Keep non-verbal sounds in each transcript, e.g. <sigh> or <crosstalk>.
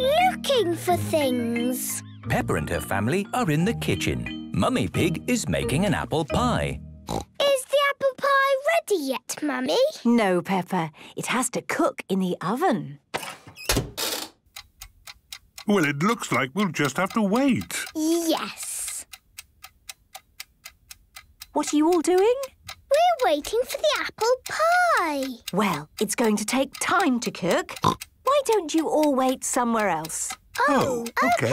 looking for things. Peppa and her family are in the kitchen. Mummy Pig is making an apple pie. Is the apple pie ready yet, Mummy? No, Peppa. It has to cook in the oven. Well, it looks like we'll just have to wait. Yes. What are you all doing? We're waiting for the apple pie. Well, it's going to take time to cook. Why don't you all wait somewhere else? Oh, oh okay.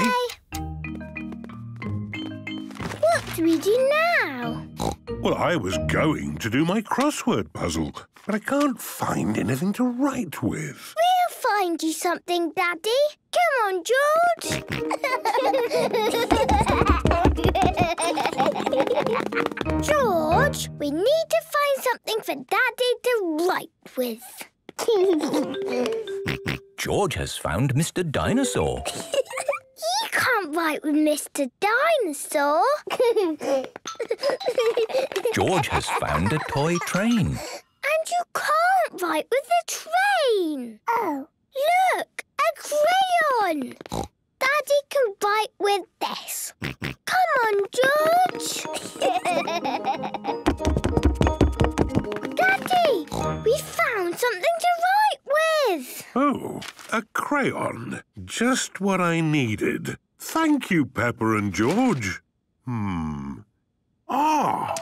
What do we do now? Well, I was going to do my crossword puzzle, but I can't find anything to write with. We'll find you something, Daddy. Come on, George. George, we need to find something for Daddy to write with. <laughs> George has found Mr. Dinosaur. <laughs> You can't write with Mr. Dinosaur. <laughs> George has found a toy train. And you can't write with a train. Oh. Look, a crayon. Daddy can write with this. Come on, George. <laughs> Daddy, we found something to write with. Oh, a crayon. Just what I needed. Thank you, Peppa and George. Hmm. Ah,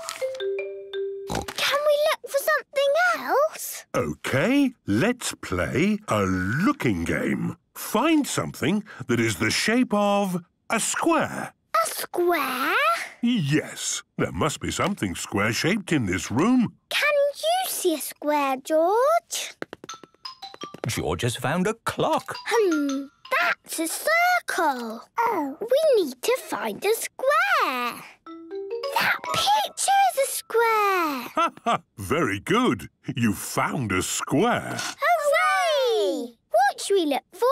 Can we look for something else? okay. Let's play a looking game. Find something that is the shape of a square. A square? Yes, there must be something square-shaped in this room. Can you see a square, George? George has found a clock. Hmm, that's a circle. Oh. We need to find a square. That picture is a square. Ha <laughs> ha! Very good. You found a square. Hooray! What should we look for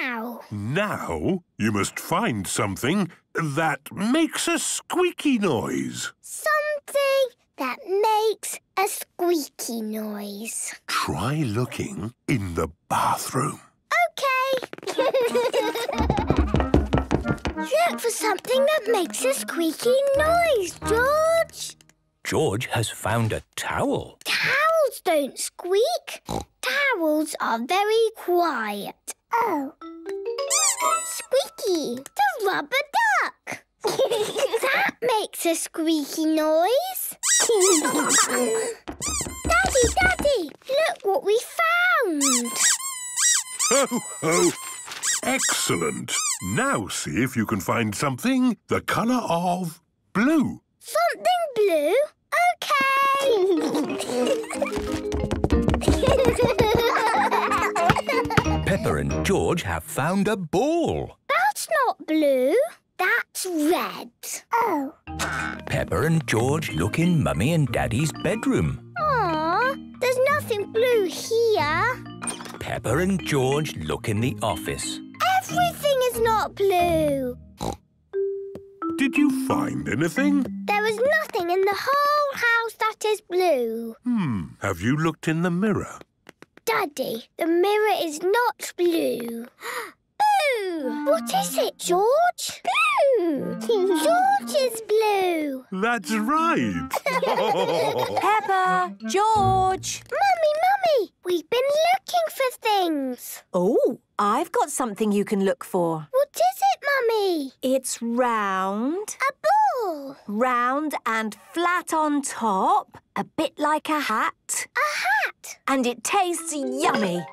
now? Now you must find something that makes a squeaky noise. Something that makes a squeaky noise. Try looking in the bathroom. Okay. <laughs> Look for something that makes a squeaky noise, George. George has found a towel. Towels don't squeak. Towels are very quiet. Oh. Squeaky, the rubber duck. <laughs> that makes a squeaky noise. <laughs> Daddy, Daddy, look what we found. Ho ho! Excellent. Now see if you can find something the colour of blue. Something blue? Okay. Peppa and George have found a ball. That's not blue. That's red. Oh. Peppa and George look in Mummy and Daddy's bedroom. Aw, there's nothing blue here. Peppa and George look in the office. Everything is not blue. Did you find anything? There is nothing in the whole house that is blue. Hmm. Have you looked in the mirror? Daddy, the mirror is not blue. <gasps> <gasps> Boo! What is it, George? Blue! <laughs> George is blue. That's right. <laughs> Peppa! George! Mummy, Mummy, we've been looking for things. Oh, I've got something you can look for. What is it, Mummy? It's round, A ball. round and flat on top, a bit like a hat, A hat. and it tastes yummy.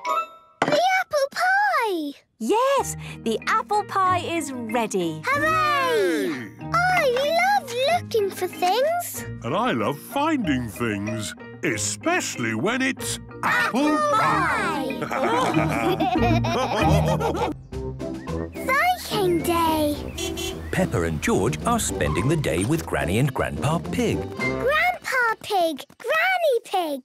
The apple pie. Yes, the apple pie is ready. Hooray! I love looking for things. And I love finding things, especially when it's apple pie. <laughs> <laughs> Viking Day. Peppa and George are spending the day with Granny and Grandpa Pig. Grandpa Pig. Granny Pig.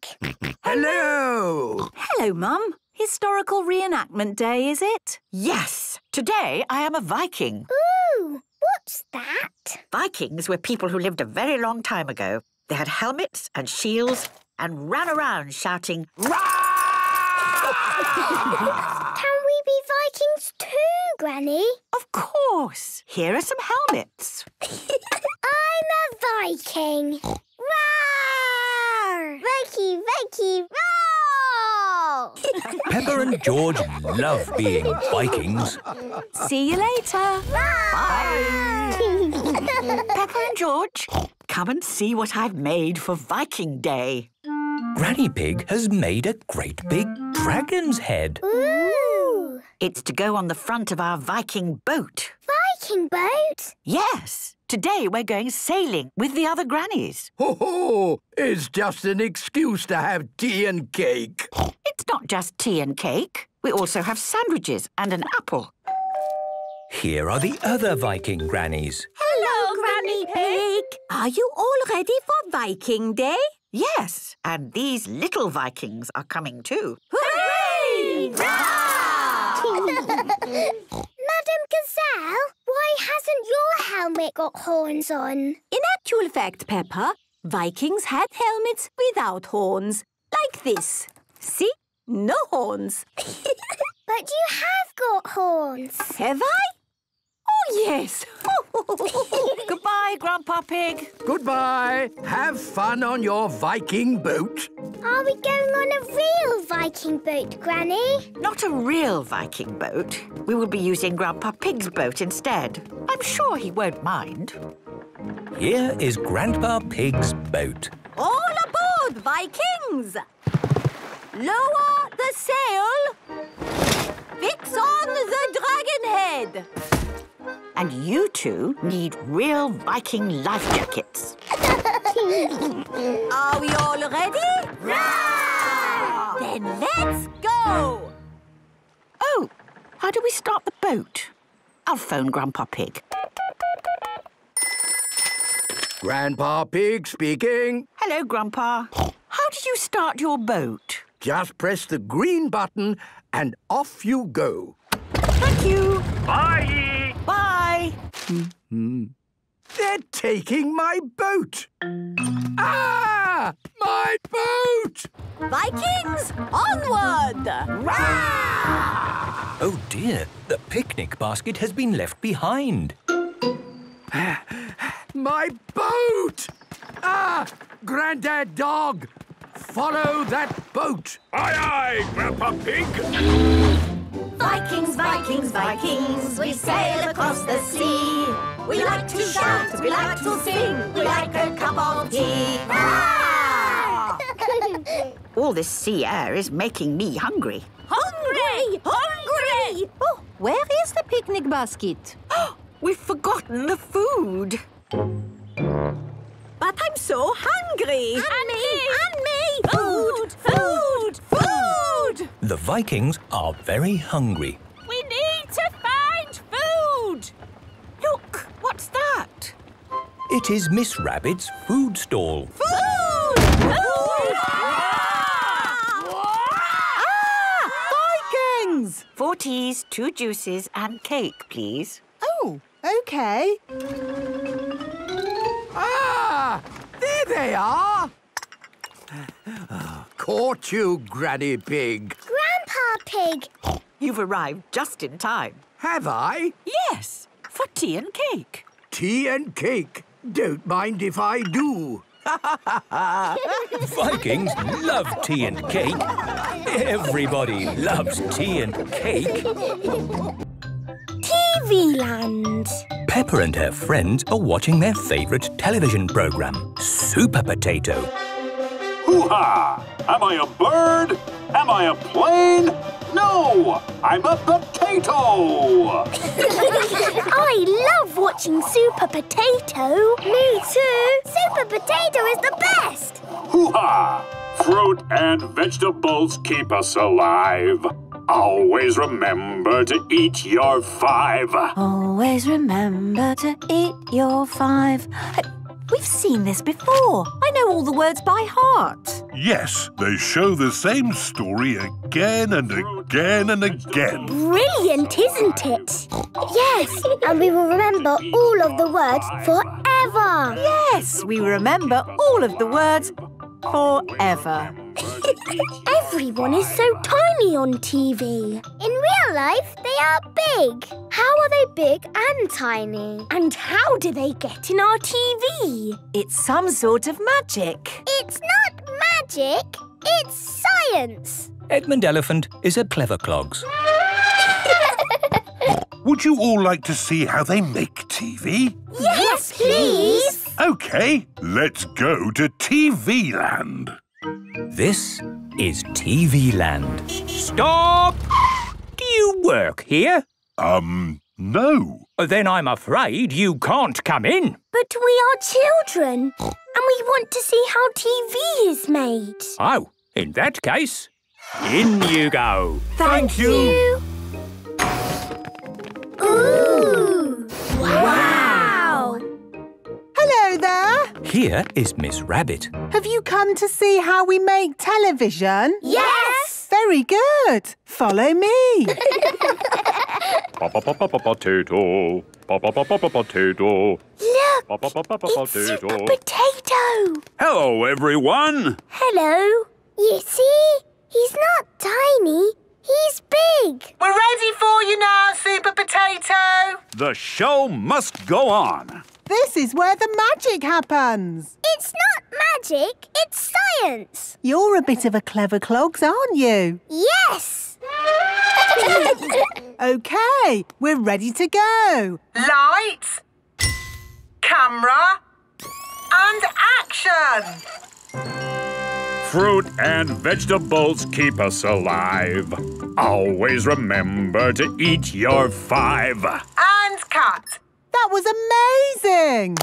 Hello! Hello, Mum. Historical reenactment day, is it? Yes, today I am a Viking. Ooh, what's that? Vikings were people who lived a very long time ago. They had helmets and shields and ran around shouting, Rah! Can we be Vikings too, Granny. Of course. Here are some helmets. <laughs> I'm a Viking. Roar! Vikey, Vikey, roar! <laughs> Peppa and George love being Vikings. See you later. Bye. <laughs> Peppa and George, come and see what I've made for Viking Day. Granny Pig has made a great big dragon's head. Ooh! It's to go on the front of our Viking boat. Viking boat? Yes, today we're going sailing with the other grannies. Ho ho! It's just an excuse to have tea and cake. It's not just tea and cake. We also have sandwiches and an apple. Here are the other Viking grannies. Hello, Granny Pig. Are you all ready for Viking Day? Yes, and these little Vikings are coming too. Hooray! <laughs> Madam Gazelle, why hasn't your helmet got horns on? In actual fact, Peppa, Vikings had helmets without horns, like this. See? No horns. <laughs> But you have got horns. Have I? Oh, yes. <laughs> Goodbye, Grandpa Pig. Goodbye. Have fun on your Viking boat. Are we going on a real Viking boat, Granny? Not a real Viking boat. We will be using Grandpa Pig's boat instead. I'm sure he won't mind. Here is Grandpa Pig's boat. All aboard, Vikings! Lower the sail. Fix on the dragon head. And you two need real Viking life jackets. <laughs> Are we all ready? Then let's go! Oh, how do we start the boat? I'll phone Grandpa Pig. Grandpa Pig speaking. Hello, Grandpa. How did you start your boat? Just press the green button and off you go. Thank you. Bye. Bye. They're taking my boat. Ah! My boat! Vikings, onward! Oh dear, the picnic basket has been left behind. <laughs> My boat! Ah! Grandad Dog! Follow that boat! Aye, aye, Grandpa Pig. Vikings, Vikings, Vikings, we sail across the sea. We like to shout, we like to sing, we like a cup of tea. <laughs> All this sea air is making me hungry. Hungry! Hungry! Oh, where is the picnic basket? <gasps> We've forgotten the food. But I'm so hungry! And, me! And me! Food! Food! Food! The Vikings are very hungry. We need to find food! Look, what's that? It is Miss Rabbit's food stall. Food! Food! Vikings! Four teas, two juices, and cake, please. Oh, okay. Ah! There they are! Caught you, Granny Pig. Grandpa Pig, You've arrived just in time. Have I? Yes, for tea and cake. Tea and cake. Don't mind if I do. <laughs> Vikings love tea and cake. Everybody loves tea and cake. TV Land. Peppa and her friends are watching their favourite television programme, Super Potato. Hoo-ha! Am I a bird? Am I a plane? No! I'm a potato! <laughs> I love watching Super Potato. Me too. Super Potato is the best. Hoo-ha! Fruit and vegetables keep us alive. Always remember to eat your five. Always remember to eat your five. We've seen this before. I know all the words by heart. Yes, they show the same story again and again and again. Brilliant, isn't it? Yes, and we will remember all of the words forever. Yes, we remember all of the words forever. <laughs> Everyone is so tiny on TV. In real life, they are big. How are they big and tiny? And how do they get in our TV? It's some sort of magic. It's not magic. It's science. Edmund Elephant is a clever clogs. <laughs> Would you all like to see how they make TV? Yes, please. OK, let's go to TV Land. This is TV Land. Stop! Do you work here? Um, no. Then I'm afraid you can't come in. But we are children, and we want to see how TV is made. Oh, in that case, in you go. Thank, you. Ooh. Wow! Hello there. Here is Miss Rabbit. Have you come to see how we make television? Yes. Very good. Follow me. <laughs> Potato. Potato. Look, it's Super Potato. Hello, everyone. Hello. You see? He's not tiny. He's big. We're ready for you now, Super Potato. The show must go on. This is where the magic happens. It's not magic. It's science. You're a bit of a clever clogs, aren't you? Yes. <laughs> OK, we're ready to go. Lights, camera, and action. Fruit and vegetables keep us alive. Always remember to eat your five. And cut. That was amazing.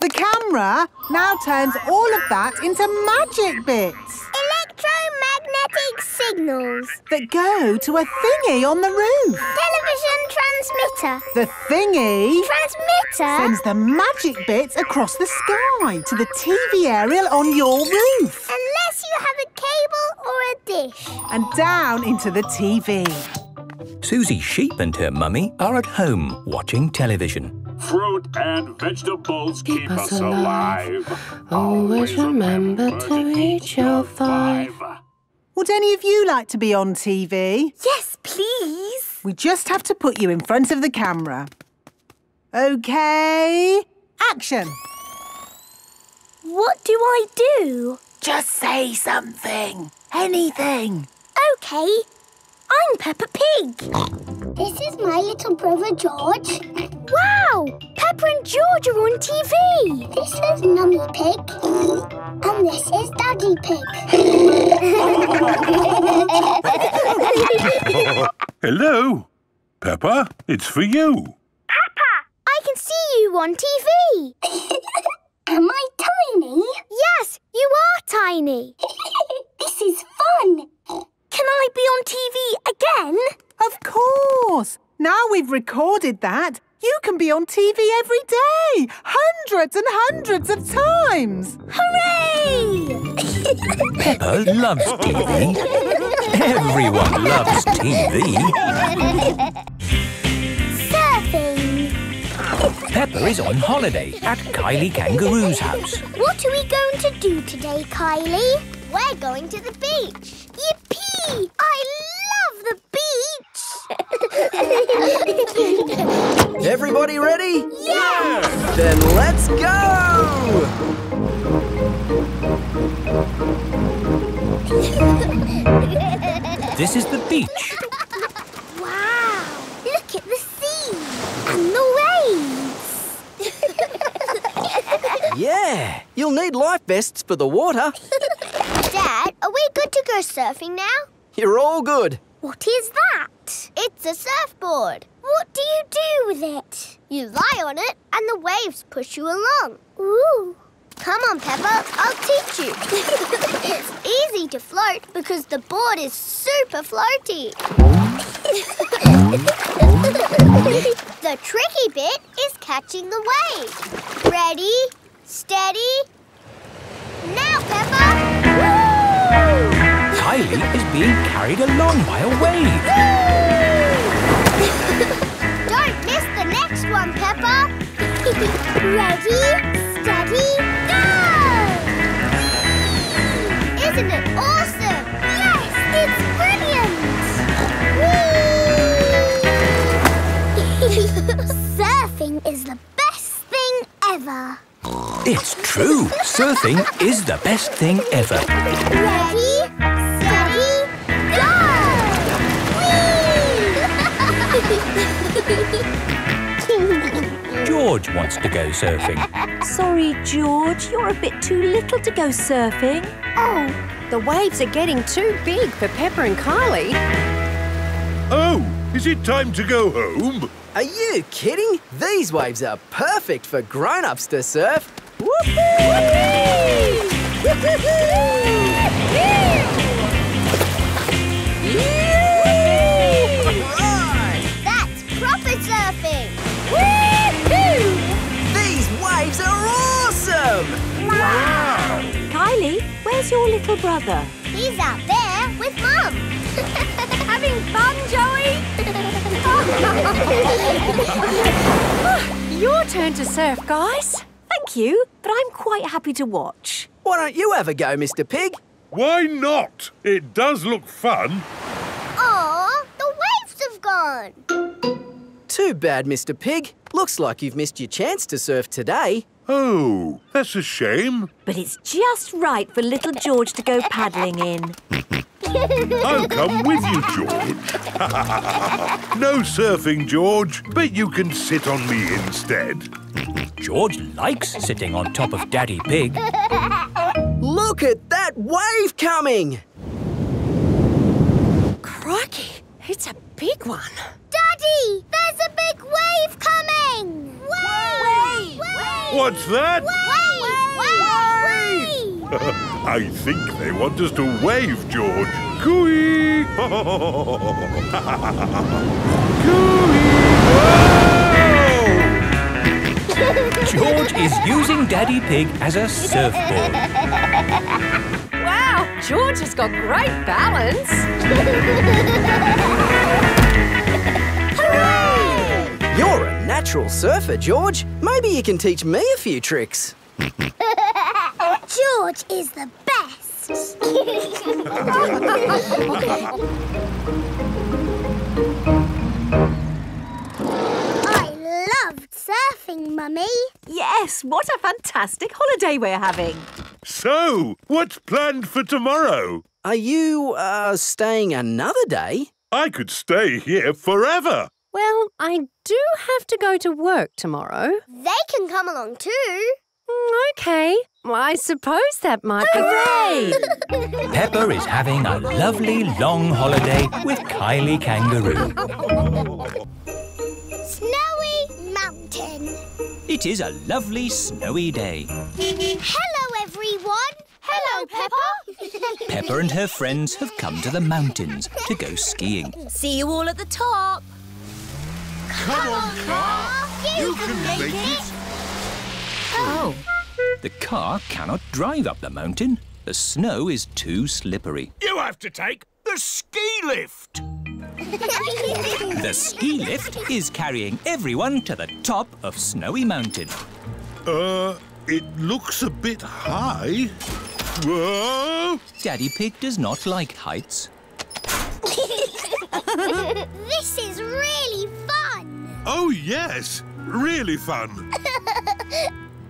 The camera now turns all of that into magic bits Electromagnetic signals. that go to a thingy on the roof. Television transmitter. The thingy Transmitter? sends the magic bits across the sky to the TV aerial on your roof Unless you have a cable or a dish. and down into the TV. Susie Sheep and her mummy are at home watching television. Fruit and vegetables keep, us us alive. Always remember to eat your five. Would any of you like to be on TV? Yes, please. We just have to put you in front of the camera. OK, action. What do I do? Just say something. Anything. Okay. I'm Peppa Pig. This is my little brother George. Wow! Peppa and George are on TV. This is Mummy Pig. And this is Daddy Pig. <laughs> Hello. Peppa, it's for you. I can see you on TV. <laughs> Am I tiny? Yes, you are tiny. <laughs> this is fun. Can I be on TV again? Of course. Now we've recorded that, you can be on TV every day, hundreds and hundreds of times. Hooray! <laughs> Peppa loves TV. Everyone loves TV. Surfing. Peppa is on holiday at Kylie Kangaroo's house. What are we going to do today, Kylie? We're going to the beach. Yippee! I love the beach. <laughs> Everybody ready? yeah! Then let's go! This is the beach. <laughs> Wow! Look at the sea and the waves. <laughs> Yeah, you'll need life vests for the water. Are we good to go surfing now? You're all good. What is that? It's a surfboard. What do you do with it? You lie on it and the waves push you along. Ooh. Come on, Peppa. I'll teach you. <laughs> it's easy to float because the board is super floaty. <laughs> the tricky bit is catching the wave. Ready, steady. Now, Peppa. Kylie is being carried along by a wave. <laughs> Don't miss the next one, Peppa. <laughs> Ready, steady, go! Isn't it awesome? Yes, it's brilliant! <laughs> Surfing is the best thing ever. It's true. Surfing is the best thing ever. Ready? George wants to go surfing. Sorry, George, you're a bit too little to go surfing. Oh, the waves are getting too big for Peppa and Kylie. Oh, is it time to go home? Are you kidding? These waves are perfect for grown-ups to surf. That's proper surfing! Where's your little brother? He's out there with Mum. <laughs> Having fun, Joey? <laughs> Your turn to surf, guys. Thank you, but I'm quite happy to watch. Why don't you have a go, Mr Pig? Why not? It does look fun. Aw, the waves have gone. Too bad, Mr Pig. Looks like you've missed your chance to surf today. Oh, that's a shame. But it's just right for little George to go paddling in. I'll come with you, George. <laughs> no surfing, George, but you can sit on me instead. George likes sitting on top of Daddy Pig. Look at that wave coming! Crikey, it's a big one. Daddy, there's a big wave coming! Wave! Wave! What's that? Wave! Wave! <laughs> I think they want us to wave, George. Cooey! <laughs> George is using Daddy Pig as a surfboard. Wow, George has got great balance. <laughs> You're a natural surfer, George. Maybe you can teach me a few tricks. <laughs> George is the best. I loved surfing, Mummy. Yes, what a fantastic holiday we're having. So, what's planned for tomorrow? Are you, uh, staying another day? I could stay here forever. Well, I do have to go to work tomorrow. They can come along too. Mm, OK. Well, I suppose that might be... Hooray! <laughs> Peppa is having a lovely long holiday with Kylie Kangaroo. Snowy Mountain. It is a lovely snowy day. Hello, everyone. Hello, Peppa. Pepper and her friends have come to the mountains to go skiing. See you all at the top. Come on, car. You, can, make, it. Oh. The car cannot drive up the mountain. The snow is too slippery. You have to take the ski lift. <laughs> The ski lift is carrying everyone to the top of Snowy Mountain. Uh, it looks a bit high. Whoa! Daddy Pig does not like heights. <laughs> this is really fun. Oh, yes. Really fun. <laughs>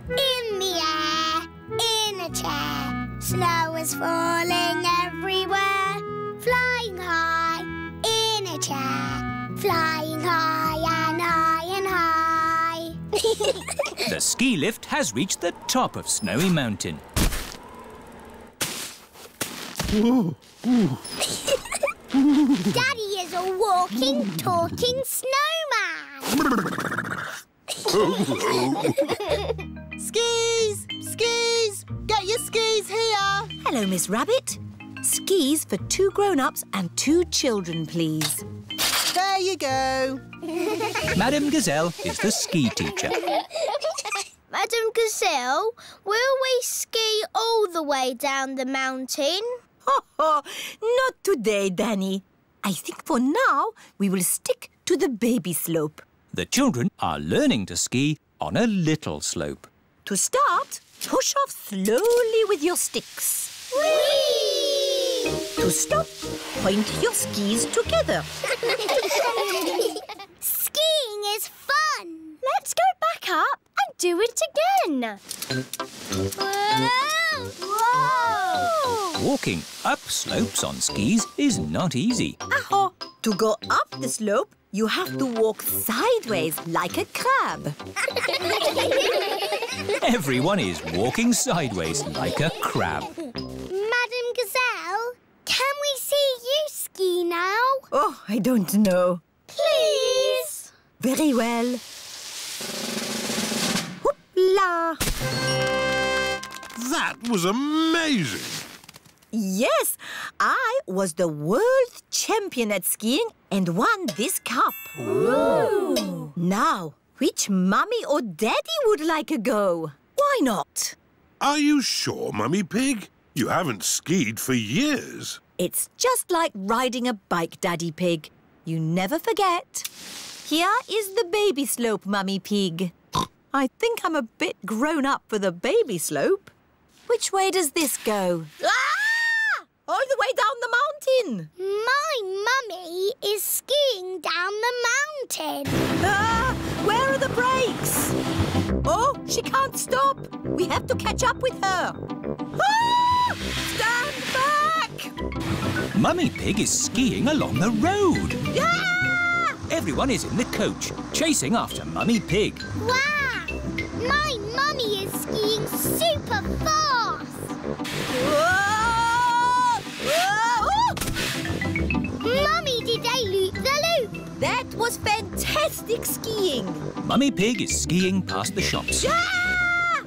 In the air, in a chair, snow is falling everywhere. Flying high, in a chair, flying high and high and high. <laughs> The ski lift has reached the top of Snowy Mountain. <laughs> Daddy is a walking, talking snowman. <laughs> Skis! Skis! Get your skis here! Hello, Miss Rabbit. Skis for two grown-ups and two children, please. There you go. Madame Gazelle is the ski teacher. <laughs> Madam Gazelle, will we ski all the way down the mountain? <laughs> Not today, Danny. I think for now we will stick to the baby slope. The children are learning to ski on a little slope. To start, push off slowly with your sticks. Whee! To stop, point your skis together. <laughs> Skiing is fun. Let's go back up and do it again. Whoa! Walking up slopes on skis is not easy. Aho! To go up the slope, you have to walk sideways like a crab. <laughs> Everyone is walking sideways like a crab. Madam Gazelle, can we see you ski now? Oh, I don't know. Please? Very well. Hoopla! That was amazing. Yes, I was the world champion at skiing and won this cup. Ooh. Now, which mummy or daddy would like a go? Why not? Are you sure, Mummy Pig? You haven't skied for years. It's just like riding a bike, Daddy Pig. You never forget. Here is the baby slope, Mummy Pig. I think I'm a bit grown up for the baby slope. Which way does this go? Ah! All the way down the mountain. My mummy is skiing down the mountain. Ah! Where are the brakes? Oh, she can't stop. We have to catch up with her. Ah! Stand back! Mummy Pig is skiing along the road. Ah! Everyone is in the coach, chasing after Mummy Pig. Wow! My mummy is skiing super fast. Whoa! Fantastic skiing. Mummy Pig is skiing past the shops. Ah!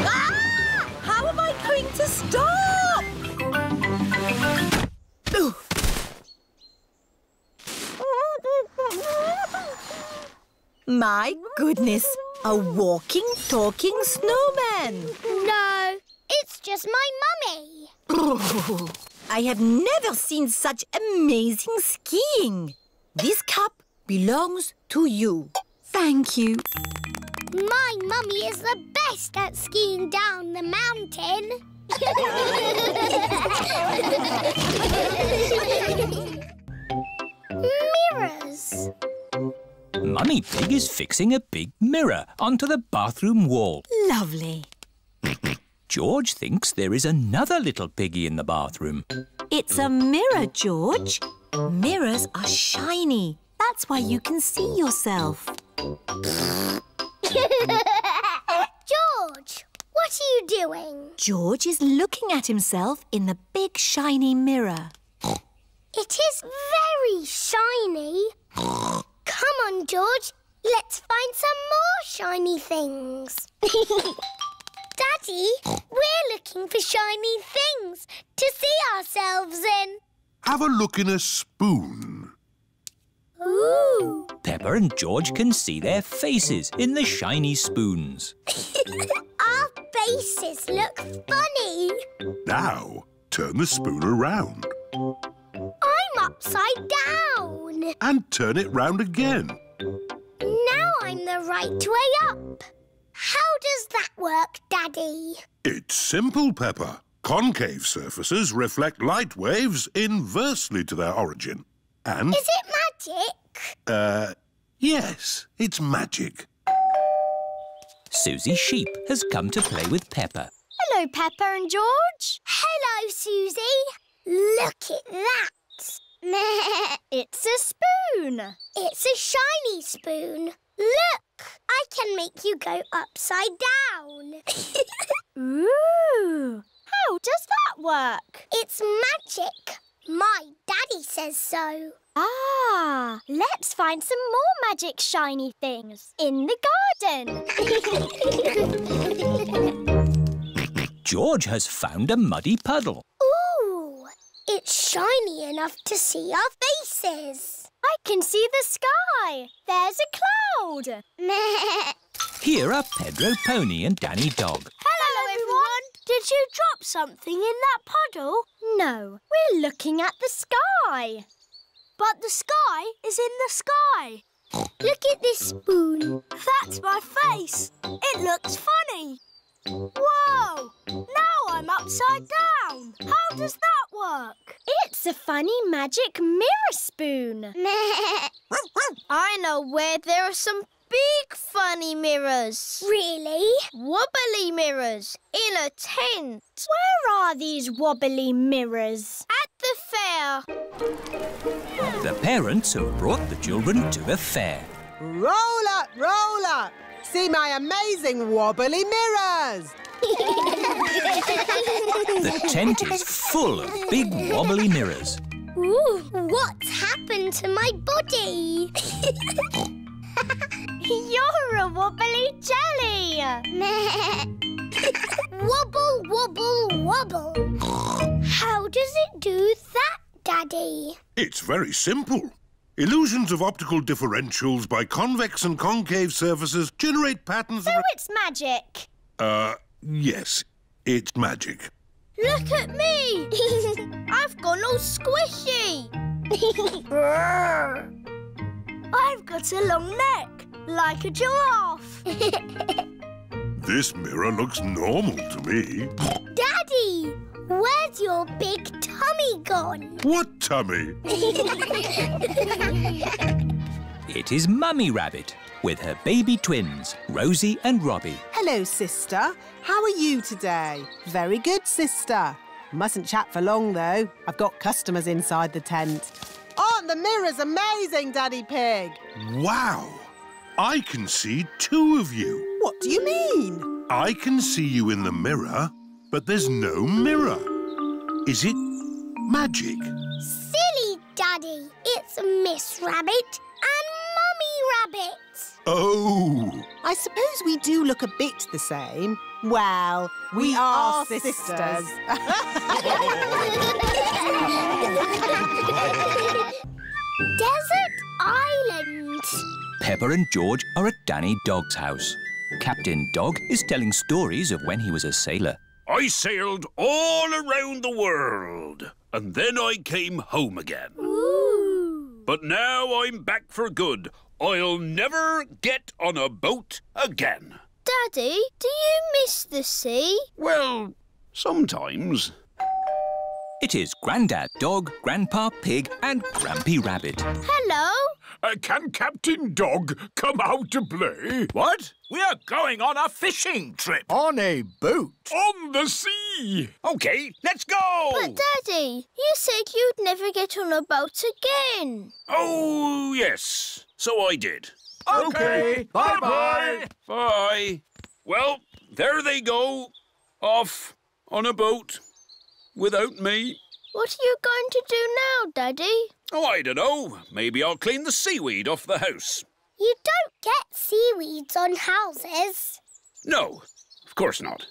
Ah! How am I going to stop? My goodness, a walking, talking snowman. No, it's just my mummy. <laughs> I have never seen such amazing skiing. This cup belongs to you. Thank you. My mummy is the best at skiing down the mountain. Mirrors. Mummy Pig is fixing a big mirror onto the bathroom wall. Lovely. George thinks there is another little piggy in the bathroom. It's a mirror, George. Mirrors are shiny. That's why you can see yourself. <laughs> George, what are you doing? George is looking at himself in the big shiny mirror. It is very shiny. Come on, George. Let's find some more shiny things. <laughs> Daddy, we're looking for shiny things to see ourselves in. Have a look in a spoon. Ooh. Peppa and George can see their faces in the shiny spoons. <laughs> Our faces look funny. Now, turn the spoon around I'm upside down. and turn it round again. Now I'm the right way up. How does that work, Daddy? It's simple, Peppa. Concave surfaces reflect light waves inversely to their origin. And, Is it magic? uh, yes, it's magic. Susie Sheep has come to play with Peppa. Hello, Peppa and George. Hello, Susie. Look at that. <laughs> It's a spoon. It's a shiny spoon. Look, I can make you go upside down. <laughs> Ooh. How does that work? it's magic. My daddy says so. Ah, let's find some more magic shiny things in the garden. <laughs> George has found a muddy puddle. Ooh, it's shiny enough to see our faces. I can see the sky. There's a cloud. <laughs> Here are Pedro Pony and Danny Dog. Hello, everyone. Did you drop something in that puddle? No, we're looking at the sky. But the sky is in the sky. Look at this spoon. That's my face. It looks funny. Whoa! Now I'm upside down. How does that work? It's a funny magic mirror spoon. <laughs> I know where there are some big funny mirrors. Really? Wobbly mirrors in a tent. Where are these wobbly mirrors? At the fair. The parents have brought the children to the fair. Roll up, roll up. See my amazing wobbly mirrors. The tent is full of big wobbly mirrors. Ooh, what's happened to my body? <laughs> You're a wobbly jelly. <laughs> wobble, wobble, wobble. How does it do that, Daddy? It's very simple. Illusions of optical differentials by convex and concave surfaces generate patterns So of... it's magic. Uh, yes, it's magic. Look at me. <laughs> I've gone all squishy. <laughs> I've got a long neck, like a giraffe. <laughs> This mirror looks normal to me. Daddy, where's your big tummy gone? What tummy? <laughs> It is Mummy Rabbit with her baby twins, Rosie and Robbie. Hello, sister. How are you today? Very good, sister. Mustn't chat for long, though. I've got customers inside the tent. Aren't the mirrors amazing, Daddy Pig? Wow! I can see two of you. What do you mean? I can see you in the mirror, but there's no mirror. Is it magic? Silly Daddy. It's Miss Rabbit and Mummy Rabbit. Oh! I suppose we do look a bit the same. Well, we, are, sisters. <laughs> Desert Island. Peppa and George are at Danny Dog's house. Captain Dog is telling stories of when he was a sailor. I sailed all around the world, and then I came home again. Ooh. But now I'm back for good. I'll never get on a boat again. Daddy, do you miss the sea? Well, sometimes. It is Grandad Dog, Grandpa Pig and Grampy Rabbit. Hello. Uh, can Captain Dog come out to play? What? We are going on a fishing trip. On a boat. On the sea. Okay, let's go. But Daddy, you said you'd never get on a boat again. Oh, yes. So I did. Okay, bye-bye. Bye. Well, there they go. Off on a boat. Without me. What are you going to do now, Daddy? Oh, I don't know. Maybe I'll clean the seaweed off the house. You don't get seaweeds on houses. No, of course not.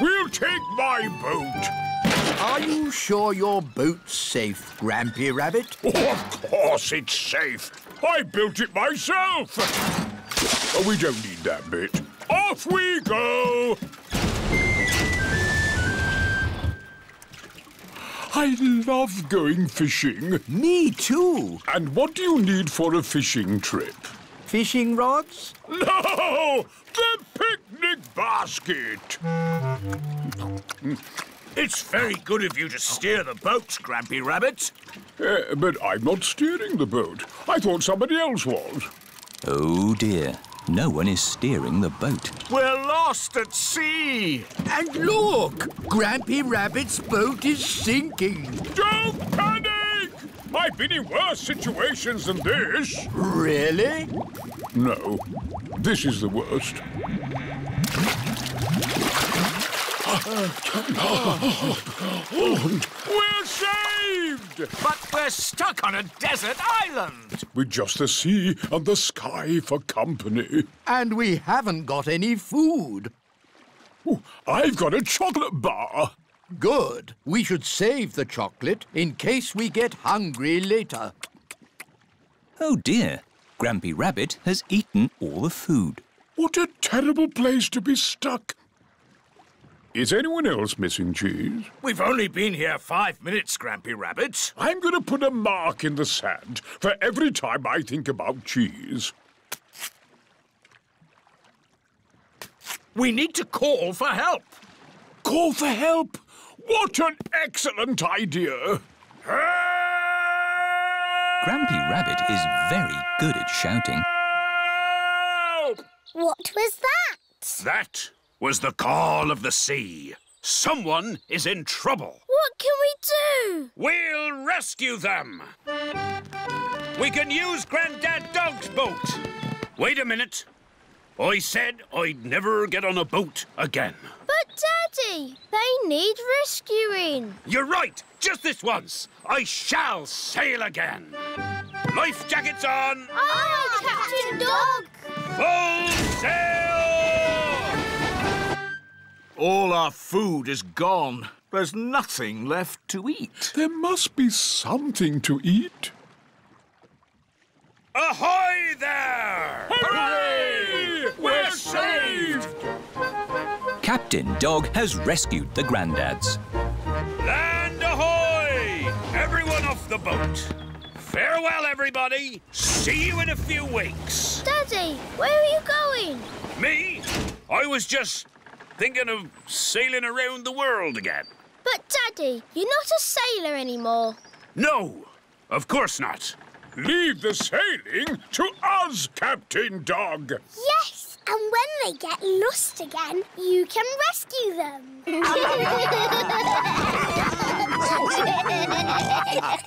We'll take my boat. Are you sure your boat's safe, Grampy Rabbit? Oh, of course it's safe. I built it myself. Oh, we don't need that bit. Off we go. I love going fishing. Me too. And what do you need for a fishing trip? Fishing rods? No! The picnic basket! It's very good of you to steer the boat, Grampy Rabbit. Uh, but I'm not steering the boat. I thought somebody else was. Oh dear, no one is steering the boat. We're lost at sea. And look! Grampy Rabbit's boat is sinking. Don't panic! I've been in worse situations than this. Really? No, this is the worst. We're saved! But we're stuck on a desert island. With just the sea and the sky for company. And we haven't got any food. Ooh, I've got a chocolate bar. Good. We should save the chocolate in case we get hungry later. Oh dear, Grampy Rabbit has eaten all the food. What a terrible place to be stuck. Is anyone else missing cheese? We've only been here five minutes, Grampy Rabbit. I'm going to put a mark in the sand for every time I think about cheese. We need to call for help. Call for help! What an excellent idea! Grampy Rabbit is very good at shouting. Help! What was that? That was the call of the sea. Someone is in trouble. What can we do? We'll rescue them. We can use Granddad Dog's boat. Wait a minute. I said I'd never get on a boat again. But, Daddy, they need rescuing. You're right. Just this once. I shall sail again. Life jackets on. Aye, Captain Dog. Full sail! All our food is gone. There's nothing left to eat. There must be something to eat. Ahoy there! Hooray! We're saved! Captain Dog has rescued the granddads. Land ahoy! Everyone off the boat. Farewell, everybody. See you in a few weeks. Daddy, where are you going? Me? I was just thinking of sailing around the world again. But, Daddy, you're not a sailor anymore. No, of course not. Leave the sailing to us, Captain Dog. Yes, and when they get lost again, you can rescue them. <laughs> <laughs>